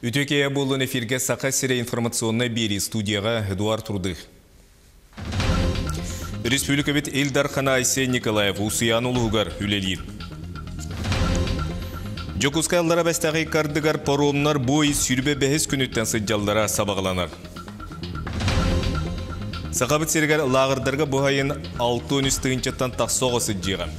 Үтекея болын эфирге сақа сире информационный бери студияға Эдуард Трудых. Республика бит Эльдар Хана Айсе Николаев Усиян улугар үлелир. Жокускайлара бәстәғи кардыгар паромнар бой сүрбе бәхес күніттен сыджалдара сабағланар. Сақабыт сергер лағырдарға бұхайын 6-10 үстігінчеттен тақсоғы сыджиға.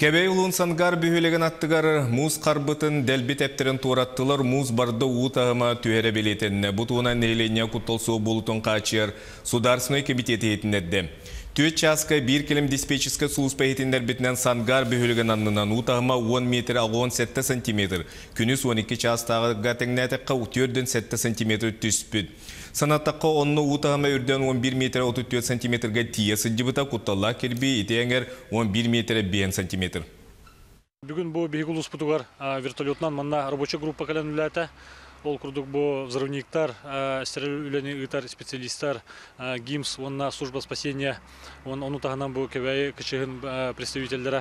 Кебей улун сангар бүйелеген аттыгар муз қарбытын дәлбет әптерін тураттылар муз барды уутағыма түйері белетінні. Бұтуына нейлене құттылсу болутын қачыр Сударсыной комитеті етінеді. Түйет часка бір келім диспетческі суыз пәйетіндер бітінен сангар бүйелеген аннынан уутағыма 10 метр 17 сантиметр. Күніз 12 частағы ғатыңнәтіққа 4 сантиметр түспіт. Санаттаққа онны ұтағыма үрден 11 метр 34 сантиметрге тие сыджыбыта құтталла кербі етеңер 11 метр 5 сантиметр. Бүгін бұл бейгул ұспытуғар вертолетнан манна рабочая группа кален үләті. Ол күрдік бұл взрывниктар, стерил үләне ұйтар специалисттар, ГИМС, онна служба спасения, он оны тағынан бұл кебәйі кішігін представительдері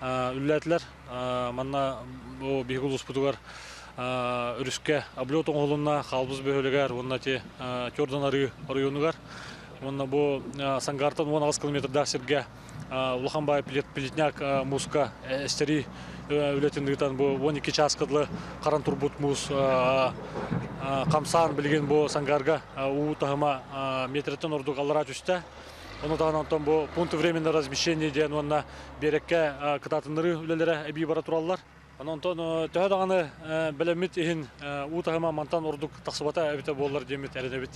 үләтілер. Манна бұл бейгул ұспытуғар үріске облет оңғылына қалбыз бөлігер, онна те көрден районығар. Онна бұл сангартан 16 километрда серге Улаханбай пилетняк муска эстери үлетін ұйтан бұл 12 часкадлы қаран турбут мус қамсан білген бұл сангарға уутағыма метреттен ұрдық алыра түсті. Оны тағын антон бұл пункты временно размещение ден онна берекке кытатындыры үлелері әбей бара туралылар. Онтон төһө даганы белемит иһин утахыма мантан урдук тахсыбата эбите боллар демит эренебит.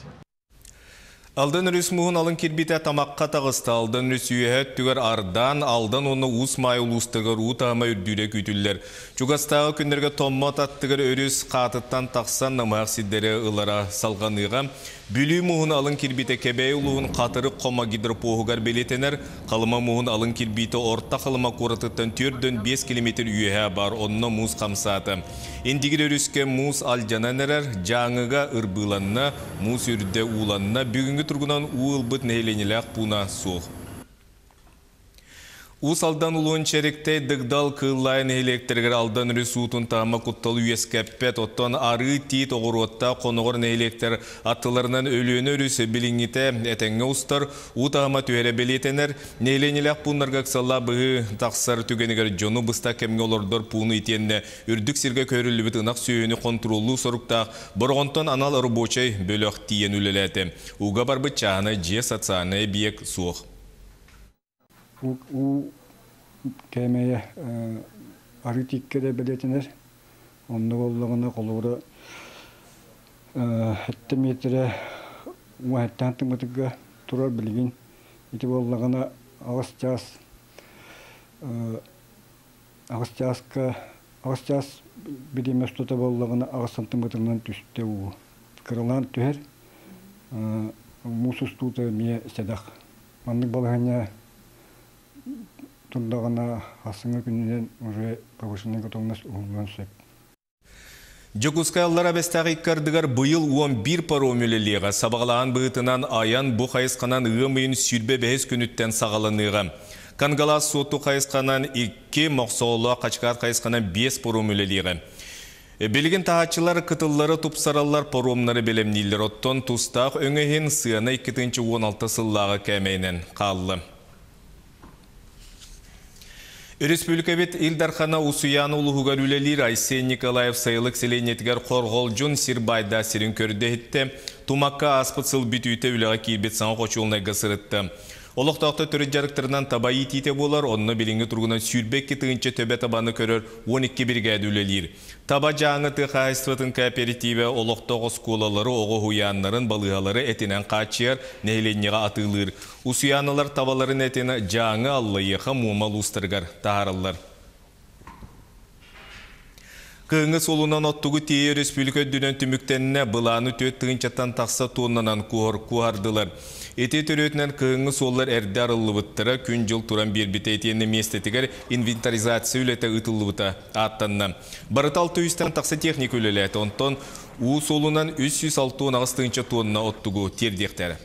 Алдан үріс мұғын алын кербеті тамаққа тағысты. Алдан үріс үйәт түгер ардан, алдан оны ұс май ұлыстығыр ұтағыма үрдүйре күйтілдер. Чугастағы күндерге томма таттығыр үріс қатыттан тақсан намақ сиддері ұлара салғаныға. Бүлі мұғын алын кербеті кәбәй ұлығын қатыры қома гидр поғығар белетенер, қалыма мұғын алын кербеті орта қалыма қорытыттан түрден 5 км үйәе бар, онына мұз қамсаты. Эндигер өріске мұз алжананерер, жаңыға ұрбыланна, мұз үрді уланна, бүгінгі тұрғынан пуна соқ. Ус алдан улуын черекте дыгдал кыллайын электергер алдан ресутун тама куттал үйескәппет оттон ары тиит оғыротта қонығыр электр аттыларынан өліөні өрісі біліңіте әтәңе устар утама түйері белетенер нейленелек пуннарға ксалла бұғы тақсар түгенігер жону бұста кемге олордор пуны итенне үрдік сирге көрілібіт ынақ сүйені контролу сұрықтақ анал рабочай бөліқ тиен үлеләті. Уға бар бұтчағына же социальный биек суық боллығына агыс час агыс часка агыс час бидиме стота боллығына агысын тымытынан түсте у кырылан түһер мусус тута мие седах маннык балыгanya тундагана асыңа күнүнен уже повышенный готовность улган сөп. Жокускайлар абестағы иккардыгар бұйыл 11 паромелелеға сабағалаған бұғытынан аян бұ қайысқанан ұғымайын сүрбе бәйіз күніттен сағаланыға. Кангалас соту қайысқанан 2 мақсаулы қачқат қайысқанан 5 паромелелеға. Белген тағатчылар кытыллары тупсаралар паромнары белемнейлер оттон тустақ өңейін сыяна 2-16 сыллағы кәмейнен қалды. Республика бет Илдархана Усуян улуғығар үлелер Айсен Николаев сайылық селенетігер қорғол жүн Сирбайда сирин көрді етті. Тумаққа аспыт сыл бит үйті үліға кейбет саңа қочуылына. Олықтақты түрі жарықтарынан табайы тейте болар, онны біліңгі тұрғынан сүйрбек кетігінші төбе табаны көрір 12 біргәді үлелер. Таба жаңы тұқайыстыватын кооперативі олықтағы сколалары оғы хуянларын балығалары әтінен қачыр нәйленеға атылыр. Усуянылар табаларын әтіні жаңы аллайыға мумал ұстырғар тағарылар. Кыңы солунан оттугу тие республика дүнен түміктеніне бұланы төт тыңчаттан тақса тоннанан куғыр куғардылар. Эти төрөтінен кыңы соллар әрді арылыбыттыра күн жыл туран бір біте етені местетігер инвентаризация үлеті ұтылыбыта аттанна. Барытал түйістен тақса техник үлелеті, онтон у солунан 306 ағыстыңча тонна оттугу тердектері.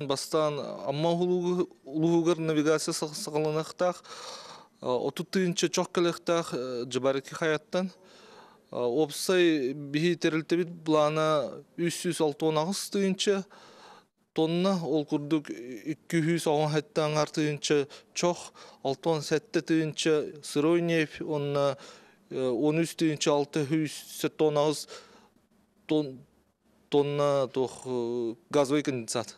Бастан амма улугар навигация сақаланақтақ, отутыынчы чоқ кәлектақ жабарики хаяттан. Опсай бихи терілтебіт бұлана 306 тыынчы тонна ол күрдік 210 хаттан артыынчы чоқ, 67 тыынчы сырой неф, онна 13 тыынчы 619 тонна газовый конденсат.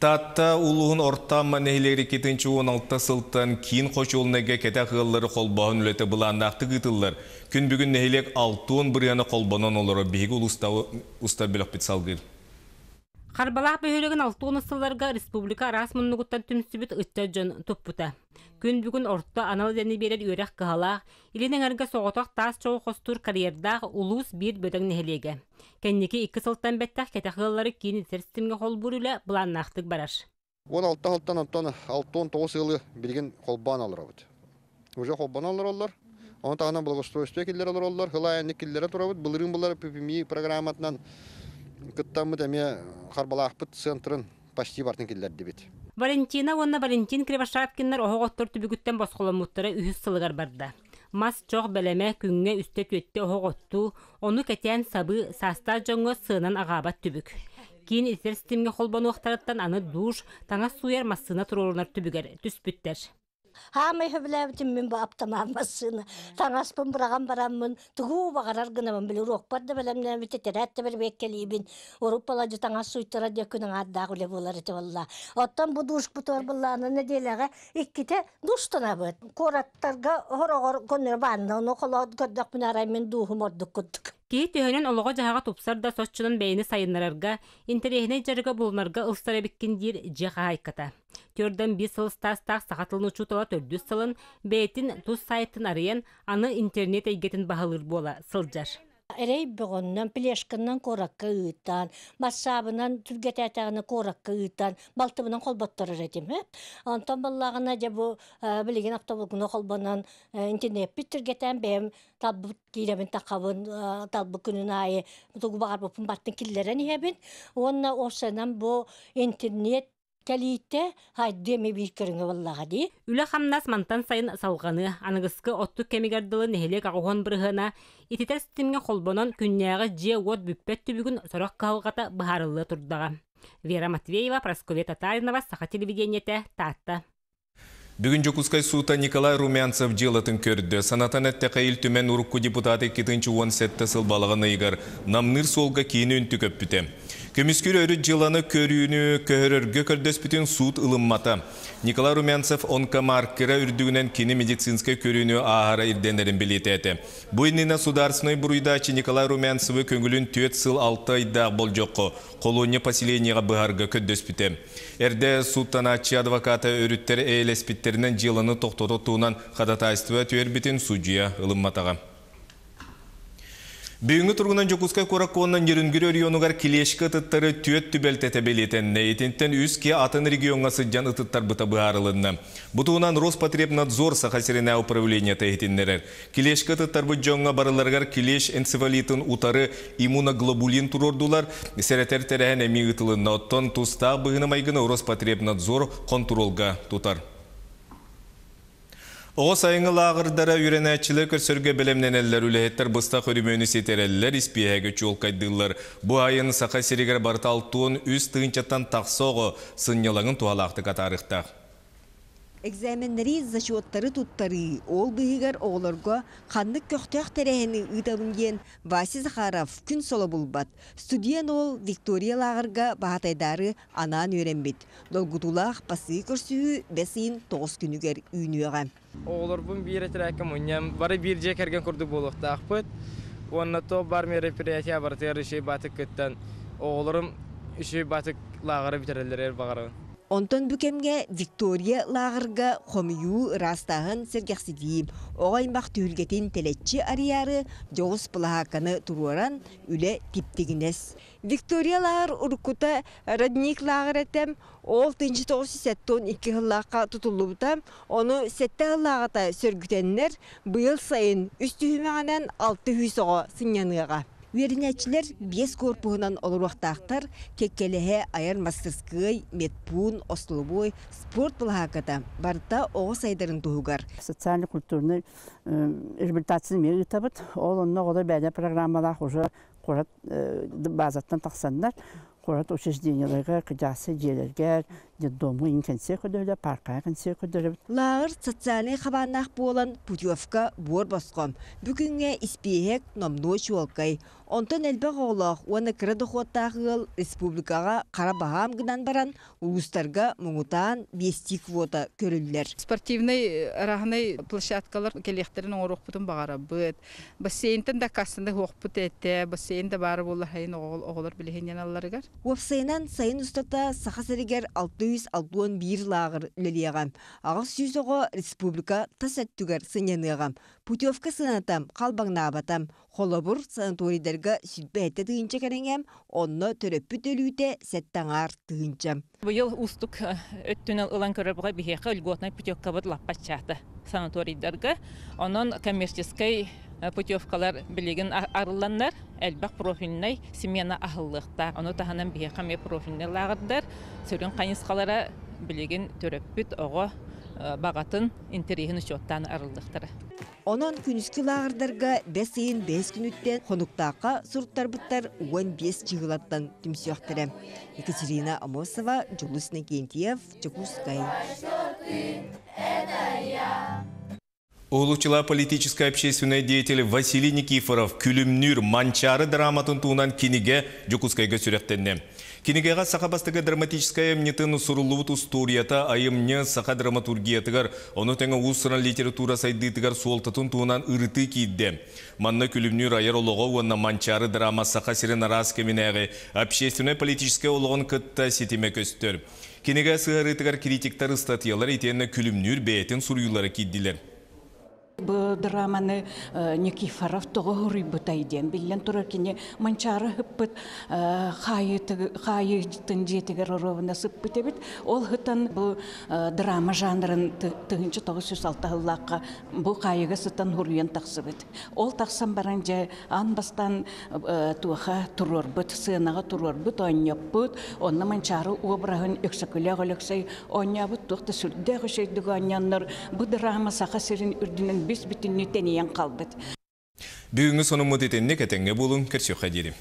Татта улуғын ортан манейлері кетінші 16 сылттан кейін қошуылныға кәті қығылары қолбағын үлеті бұланнақты ғытылыр. Күн бүгін нәйлек 6-10 біряны қолбанан олары бейгі ұста білік бет салғыр. Қарбалақ бөхөлеген алтуын ысыларға республика арас мұннығыттан түмсібіт үтті жон тұппыта. Күн бүгін орта анал дәні берер үйрек қығалақ, илінің әргі соғытақ тас çoğu қостур карьердақ улус бір бөдің нәхелеге. Кәннеке екі сылттан бәттақ кәті қығылары кейін терстімге қол бүрілі бұланнақтық барар. Он алтан алтан алтан алтон тоғыз жылы билген холбан алыр абыт. Уже холбан алыр тағынан программатынан кыттамы қарбалақпыт центрын почти бартын келдер дебет. Валентина онна Валентин Кривошапкиннер оғоғоттор түбігіттен босқоламуттары үхіс сылығар барды. Мас чоқ бәлеме күнге үсте төтте оғоғотту, оны кәтен сабы саста жоңы сыынан ағабат түбік. Кейін итер стимге оқтарыттан аны душ, таңа суяр массына тұрулынар түбігер, түспүттер. Хамай хөбләбитим мен бу аптамамасыны. Таңаспын бұраған барамын. Тугу бағарар гынамын білі рокпарды білемне бите терәтті бір беккелейбин. Уруппала жы таңас суйттара де күнің аддағы үле болар еті валла. Оттан бу душ бутор булланы неделяға икките душтана быт. Кораттарға хорогор коннер банна. Оны қолауд көрдік мен мен духым ордық күттік. Кей түйөнен олоға жағаға тупсар да соччунан бәйіні сайынларарға, интерехіне жарыға болнарға ылстара беккен дир жеға айката. Төрден бес ылстастақ сақатылын учутала төрдүс сылын, тұз сайтын арыян, аны интернет әйгетін бағалыр бола сылжар. Эрей бөгөннөн плешканнан коракка ыытан, массабынан түргетәтәгенә коракка ыытан, балтыбынан колботторыр этим, э? Онтон баллагына же бу билеген автобусны колбанан интернет биттиргетен бем талбы киремин такабын талбы күнүн айы тугу багар бупун баттын киллерен ебин. Онна осанан бу интернет Кәлиитте хайдеме бийкеріңе валлаға ди. Үлі хамнас мантан сайын салғаны, анығысқы отту кемигардылы нехелек ағуған бірғына, ититер стимге холбонон күнняғы же от бүппет түбігін сорок калғата бахарылы турдаға. Вера Матвеева, Прасковья Татаринова, Саха телевидениете, Татта. Бүгін Жокускай сута Николай Румянцев жылатын көрді. Санатан әтті қайыл түмен ұрыққы депутаты 2-17 сыл балығын игар. Намныр солға кейіні үнті көппіте. Көміскер өрі жыланы көрүүнү көһөрөргө көрдөспүтүн суут ылыммата. Николай Румянцев онкомаркера үрдүгүнен кини медицинская көрүүнү аахара ирденерин билетети. Буйнина сударственной буруйдачы Николай Румянцев көңүлүн төт сыл алты айда болжокко колония поселенияга быһарга көддөспүтө. Эрде суттаначы адвокаты өрүттер эйлеспиттеринен жыланы токтотуунан ходатайство түербитин судья ылымматага. Бүгінгі тұрғынан Жокускай Коракуоннан ерінгір өрионугар келешкі тұттары түйет түбелтеті белетен нейтінттен үске атын регионға сыджан ұтыттар бұта бұғарылынны. Бұтуынан Роспотребнадзор сақасеріне управление тәйтіннерер. Келешкі тұттар бұ жоңға барыларғар келеш энцефалитын утары иммуноглобулин тұрордулар, сәрәтер тәрәхен әмі ұтылынна оттон тұста бұғыны майгыны Роспотребнадзор контролға тұтар. Оғы сайыңы лағырдара үйренәтчілі көрсөрге білемненелер үләйеттер бұста көрімөні сетерелер іспейәгі чол кайдылар. Бұ айын сақа серегер барталтуын үз тығынчаттан тақсоғы сыннелаңын туалақты катарықтақ. Экзаменнери зачеттары туттары ол быйгар оғларга ханнык көқтөк тәрәһіні ыдабын ген Васи Захаров күн солы булбат. Студиян ол Виктория лагырга баһатайдары анан өйренбит. Долгутулах пасы көрсүһү бесин 9 күнүгер үйнүгә. Оғлар бун бир этрәкем уйнам бары бир же кергән курды булыктак бит. Онна то бар бар битерелер багары. Онтон бүкемге Виктория лагырга хомию растағын сергексидиим. Оғаймақ түйілгетін телетчі арияры жоғыз пылахаканы туруаран үле типтигінес. Виктория лагыр уркута родник лагыр этем, ол тынчы тоғыз сеттон икі хыллаққа тұтылуыта, оны сетті хыллағата сөргітеннер бұйыл сайын үстүхімеғанан алты хүйсоға. Үерінәчілер бес корпуынан олыруақтақтар кеккелеге аяр мастерскай, медпун, ословой, спорт бұлғақыда барыта оғыз айдарын туғығар. социально-культурный реабилитацияны мен. Ол онна ода бәдә программалар уже қорат базаттан тақсандар. Қорат учрежденияларға, кыжасы, жерлерге, детдомы инкенсе көдөрі, парқа инкенсе көдөрі. Лағыр социальный хабанақ болан путевка бор басқам. Бүгінге испейек номной чуалкай. Онтон әлбәқ олақ, оны кірі дұқуаттағыл республикаға қара бағам гынан баран, улустарға мұңытан бести квота көрілілер. спортивный арахнай площадкалар келехтерин орук бутун багара быт бассейнтен да кассында хокпут этте бассейнде бары болла хайын оголор билеген яналарыгар Уапсайнан сайын ұстата сақа сәрігер 661 лағыр оғы республика тас әттігер сынянығам. Путевка сынатам, қалбаңна абатам. Холобур санаторийдерға сүлбе әтті тыгынча кәреңем, онны төрөппүт өлүйте сәттаңар тыгынчам. Быйыл устук өттүнө ылан көрөбга бихека льготный путевка бут лаппаччаты санаторийдерге. Онон коммерческий путевкалар билеген арыланнар, әлбәк профильный семьяна ахыллыкта. Оны таханан бихека ме профильный лагырдар. Сөрүн кайыскалара билеген төрөппүт ого бағатын интерегін учеттан арылдықтары. Онон күнүскү лағырдарға бес күнүттен хонуктаққа сұрттар бұттар уан бес жығылаттан түмсіяқтыры. Екатерина Амосова, Жулус Накентьев, Чекускай. Улучшила политическая общественная деятель Василий Никифоров күлімнүр манчары драматын туынан кинеге Жокускайга сүреттенне. Кинегеға сақабастығы драматическая эмнетін сұрылуыт историята айымне сақа драматургиятығар, оны тәңі ұсыран литература сайдытығар суолтатын туынан ырыты кейді. Манна күлімнүр айыр олығы онна манчары драма сақа сирен арас общественная политическая олығын кытта сетеме көстір. Кинеге сығарытығар критиктар статьялар етені күлімнүр бәйтін сұруйлары кейділер. Драманы Никифоров тоғы хұрый бұтайден. Білен тұрар кене манчары хыппыт хайытын жетігер оровына сыппыт ebit. Ол хытан бу драма жанрын тыгынчы тоғы сүз алтағылаққа бу хайыға сытан хұрыйын тақсыбыт. Ол тақсан баран же анбастан туаха турор бұт, сынаға турор бұт, ойнап бұт, онна манчары обрағын өксөкілі ғолықсай ойнап бұт, тұқты сүрді ғышайдығы ойнаныр. Бу драма сақа сирин үрдінен бис бүтінні тенеян қалбыт. Бүгінгі соның мұт етенне кәтенге болын кірсе қадері.